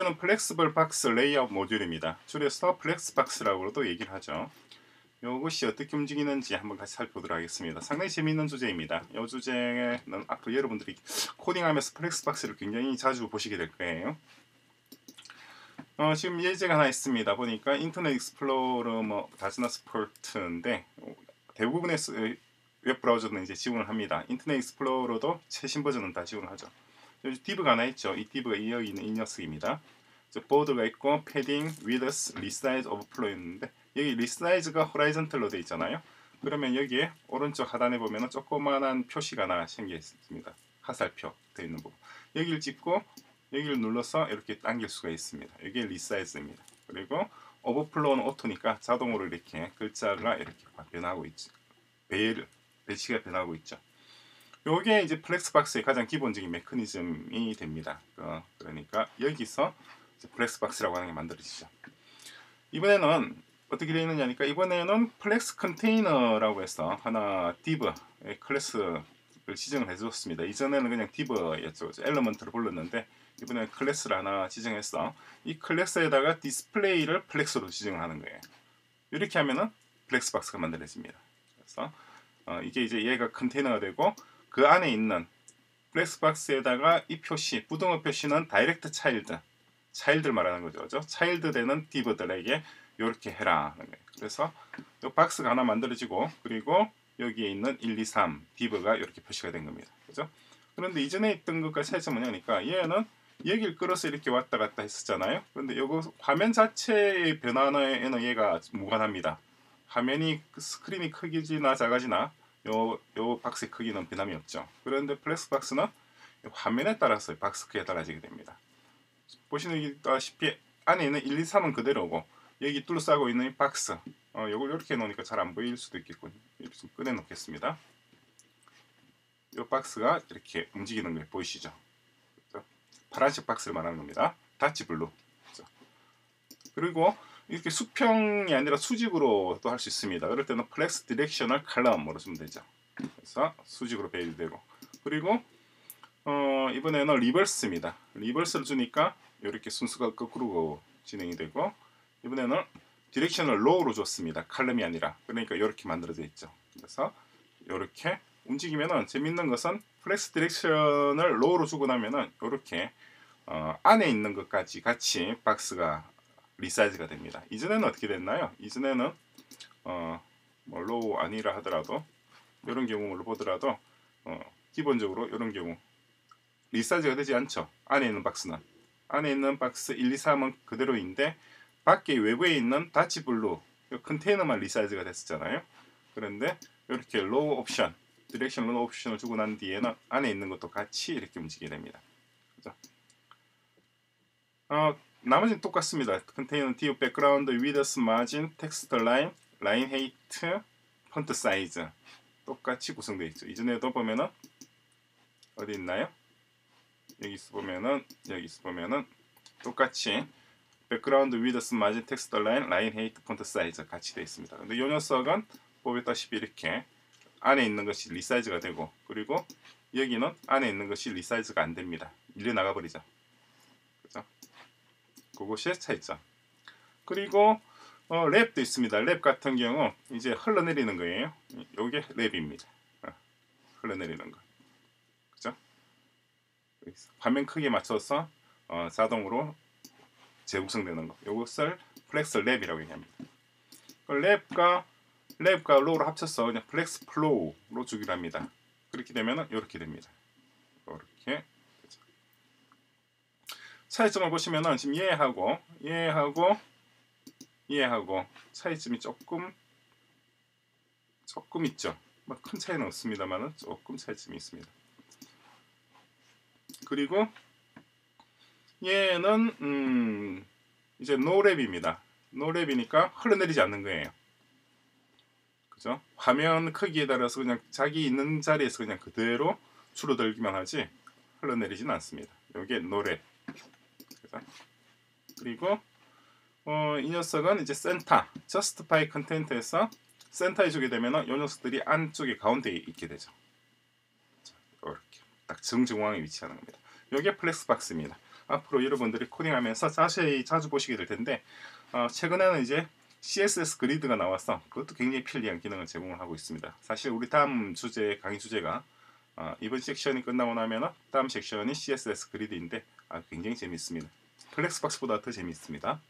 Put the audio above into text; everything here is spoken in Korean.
이는 flexible box layout module입니다. 줄여서 flex box라고도 얘기를 하죠. 이것이 어떻게 움직이는지 한번 같이 살펴보도록 하겠습니다. 상당히 재미있는 주제입니다. 이 주제는 앞으로 여러분들이 코딩하면서 flex box를 굉장히 자주 보시게 될 거예요. 어, 지금 예제가 하나 있습니다. 보니까 Internet Explorer 뭐 does not support인데 대부분의 웹 브라우저는 이제 지원을 합니다. Internet Explorer도 최신 버전은 다 지원을 하죠. 여기 div가 하나 있죠. 이 div가 여기 있는 이 녀석입니다. border가 있고 padding, width, resize, overflow 있는데 여기 resize가 horizontal로 되어 있잖아요. 그러면 여기에 오른쪽 하단에 보면 조그만한 표시가 하나 생겨 있습니다. 화살표 되어 있는 부분. 여기를 찍고 여기를 눌러서 이렇게 당길 수가 있습니다. 이게 resize입니다. 그리고 overflow는 auto니까 자동으로 이렇게 글자가 이렇게 변하고 있죠. 배열, 배치가 변하고 있죠. 요게 이제 flexbox의 가장 기본적인 메커니즘이 됩니다. 어, 그러니까 여기서 flexbox라고 하는 게 만들어지죠. 이번에는 어떻게 되어 있느냐니까 이번에는 flex container라고 해서 하나 div class를 지정을 해주었습니다. 이전에는 그냥 div였죠. element를 불렀는데 이번에 class를 하나 지정했어. 이 class에다가 display를 flex로 지정을 하는 거예요. 이렇게 하면은 flexbox가 만들어집니다. 그래서 어, 이게 이제 얘가 컨테이너가 되고 그 안에 있는 flexbox에다가 이 표시, 부등호 표시는 direct child, child를 말하는 거죠. 그죠? child 되는 div들에게 이렇게 해라. 그래서 이 박스가 하나 만들어지고 그리고 여기에 있는 1, 2, 3 div가 이렇게 표시가 된 겁니다. 그죠? 그런데 이전에 있던 것과 차이점은 뭐냐니까 얘는 여기를 끌어서 이렇게 왔다 갔다 했었잖아요. 그런데 이거 화면 자체의 변화에는 얘가 무관합니다. 화면이 스크린이 크기나 작아지나 요, 요 박스의 크기는 변함이 없죠. 그런데 flex box는 화면에 따라서 박스 크기가 달라지게 됩니다. 보시다시피 안에 있는 1, 2, 3은 그대로고 여기 둘러싸고 있는 이 박스 어, 요걸 이렇게 놓으니까 잘 안 보일 수도 있겠군요. 꺼내 놓겠습니다. 이 박스가 이렇게 움직이는 걸 보이시죠? 그렇죠? 파란색 박스를 말하는 겁니다. dodger blue. 그렇죠? 그리고 이렇게 수평이 아니라 수직으로 또 할 수 있습니다. 그럴 때는 플렉스 디렉셔널 칼럼으로 쓰면 되죠. 그래서 수직으로 배열되고 그리고 어, 이번에는 reverse입니다. reverse를 주니까 이렇게 순서가 거꾸로 진행이 되고 이번에는 direction을 row로 줬습니다. 칼럼이 아니라 그러니까 이렇게 만들어져 있죠. 그래서 이렇게 움직이면은 재밌는 것은 flex direction을 row로 주고 나면은 이렇게 어, 안에 있는 것까지 같이 박스가 resize가 됩니다. 이전에는 어떻게 됐나요? 이전에는 어, 뭐 row 아니라 하더라도 이런 경우를 보더라도 어, 기본적으로 이런 경우 resize가 되지 않죠. 안에 있는 박스는 안에 있는 박스 1, 2, 3은 그대로인데 밖에 외부에 있는 dodger blue container만 resize가 됐었잖아요. 그런데 이렇게 row 옵션, direction row 옵션을 주고 난 뒤에는 안에 있는 것도 같이 이렇게 움직이게 됩니다. 그죠? 어, 나머지는 똑같습니다. 컨테이너 디오 background width margin text align line height font size 똑같이 구성되어 있죠. 이전에도 보면은 어디 있나요? 여기 있어 보면은 여기 있어 보면은 똑같이 background width margin text align line height font size 같이 되어 있습니다. 근데 이 녀석은 보셨다시피 이렇게 안에 있는 것이 resize가 되고 그리고 여기는 안에 있는 것이 resize가 안 됩니다. 밀려 나가 버리죠. 그것이 차이점. 그리고 어, wrap도 있습니다. 랩 같은 경우 이제 흘러내리는 거예요. 이게 wrap입니다. 어, 흘러내리는 거. 그죠? 화면 크기에 맞춰서 어, 자동으로 재구성되는 거. 이것을 flex wrap이라고 얘기합니다. wrap과 wrap과 row를 합쳐서 그냥 flex flow로 주기로 합니다. 그렇게 되면 이렇게 됩니다. 이렇게 차이점을 보시면은 지금 얘하고 얘하고 얘하고 차이점이 조금 조금 있죠. 뭐 큰 차이는 없습니다만은 조금 차이점이 있습니다. 그리고 얘는 음 이제 노랩입니다. 노랩이니까 흘러내리지 않는 거예요. 그죠? 화면 크기에 따라서 그냥 자기 있는 자리에서 그냥 그대로 줄어들기만 하지 흘러내리지는 않습니다. 이게 노랩. 그죠? 그리고 어, 이 녀석은 이제 센터, justify content에서 센터에 주게 되면 이 녀석들이 안쪽에 가운데에 있게 되죠. 자, 이렇게 딱 정중앙에 위치하는 겁니다. 이게 flexbox입니다. 앞으로 여러분들이 코딩하면서 자세히 자주 보시게 될 텐데 어, 최근에는 이제 CSS grid가 나와서 그것도 굉장히 편리한 기능을 제공을 하고 있습니다. 사실 우리 다음 주제 강의 주제가 어, 이번 섹션이 끝나고 나면 다음 섹션이 CSS grid인데 아, 굉장히 재밌습니다. flexbox보다 더 재밌습니다.